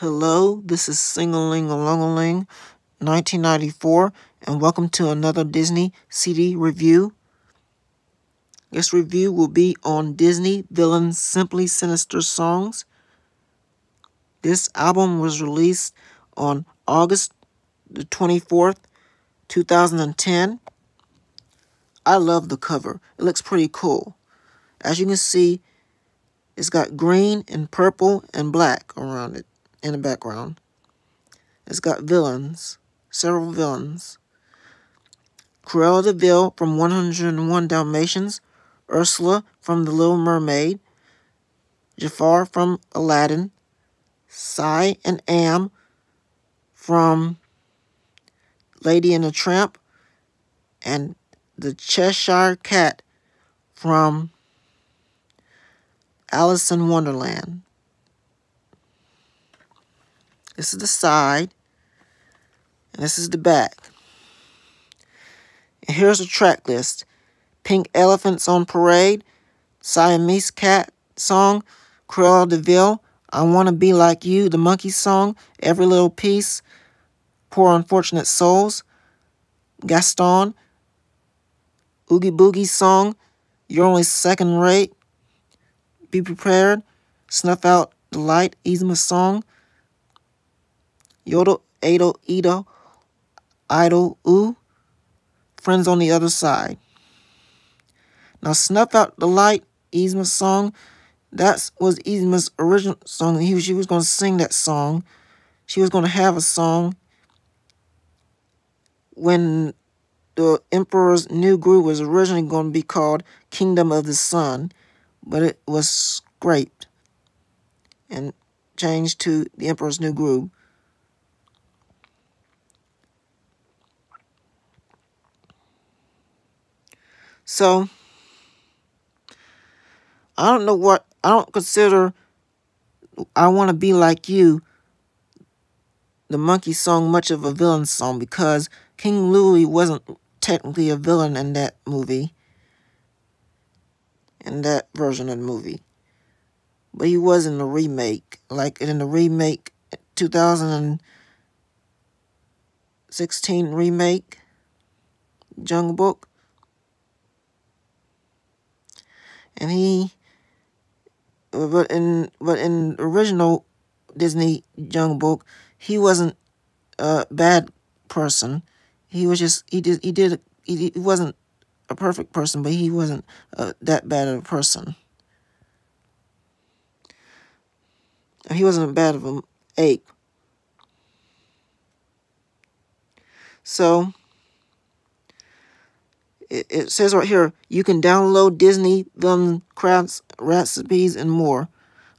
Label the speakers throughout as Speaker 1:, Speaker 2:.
Speaker 1: Hello, this is Singaling Alongaling 1994, and welcome to another Disney CD review. This review will be on Disney Villains Simply Sinister Songs. This album was released on August the 24th, 2010. I love the cover. It looks pretty cool. As you can see, it's got green and purple and black around it in the background. It's got villains, several villains. Cruella de Vil from 101 Dalmatians, Ursula from The Little Mermaid, Jafar from Aladdin, Si and Am from Lady and the Tramp, and the Cheshire Cat from Alice in Wonderland. This is the side. And this is the back. And here's the track list. Pink Elephants on Parade, Siamese Cat song, Cruella de I Wanna Be Like You, the Monkey song, Every Little Piece, Poor Unfortunate Souls, Gaston, Oogie Boogie song, You're Only Second Rate, Be Prepared, Snuff Out the Light, Yzma song, Yodel, Ado, Edo, Idol, Ooh, Friends on the Other Side. Now, Snuff Out the Light, Yzma's song, that was Yzma's original song. He, she was going to sing that song. She was going to have a song when the Emperor's New Groove was originally going to be called Kingdom of the Sun, but it was scraped and changed to the Emperor's New Groove. So, I don't know what, I don't consider I Want to Be Like You, the monkey song, much of a villain song because King Louie wasn't technically a villain in that movie, in that version of the movie. But he was in the remake, like in the remake, 2016 remake, Jungle Book. And he but in but in original Disney Jungle Book, he wasn't a bad person. He was just he did he did he, he wasn't a perfect person, but he wasn't uh, that bad of a person. He wasn't a bad of an ape. So it, it says right here, you can download Disney Villain Crafts recipes and more.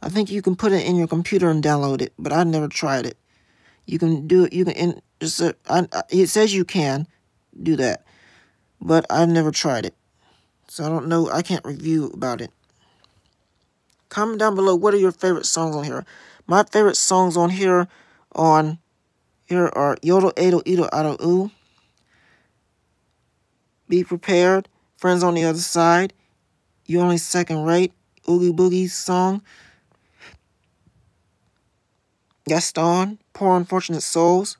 Speaker 1: I think you can put it in your computer and download it, but I never tried it. You can do it. You can in just uh, I, it says you can do that, but I've never tried it, so I don't know. I can't review about it. Comment down below what are your favorite songs on here. My favorite songs on here on here are Yodel Ado Ido Ado Ooh. Be prepared. Friends on the other side. You only second rate. Oogie Boogie song. Gaston. Poor Unfortunate Souls.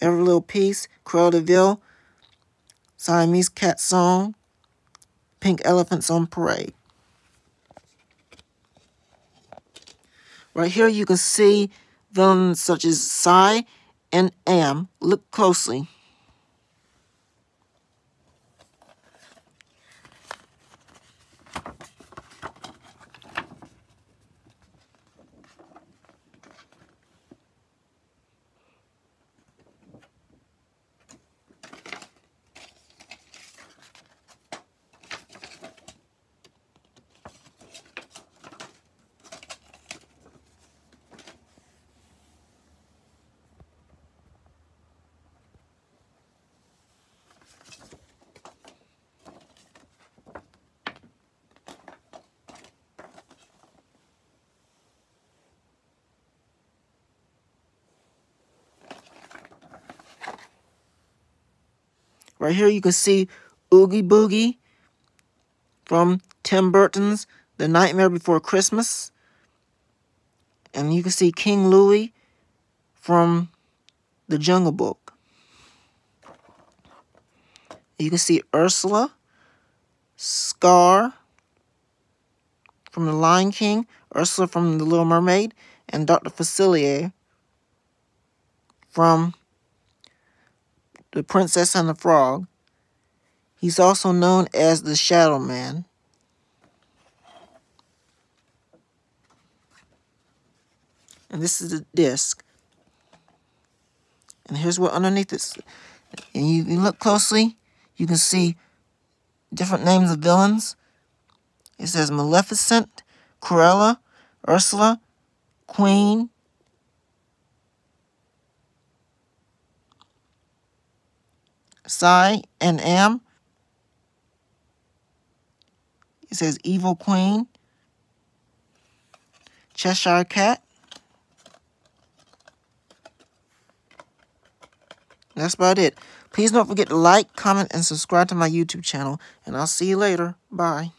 Speaker 1: Every Little Piece. Cruella de Vil. Siamese Cat Song. Pink Elephants on Parade. Right here you can see villains such as Si and Am. Look closely. Right here you can see Oogie Boogie from Tim Burton's The Nightmare Before Christmas. And you can see King Louie from the Jungle Book. You can see Ursula, Scar from The Lion King, Ursula from The Little Mermaid, and Dr. Facilier from The Princess and the Frog. He's also known as the Shadow Man. And this is the disc. And here's what underneath is. And you, you look closely, you can see different names of villains. It says Maleficent, Cruella, Ursula, Queen, Si and Am. It says Evil Queen, Cheshire Cat. That's about it. Please don't forget to like, comment, and subscribe to my YouTube channel. And I'll see you later. Bye.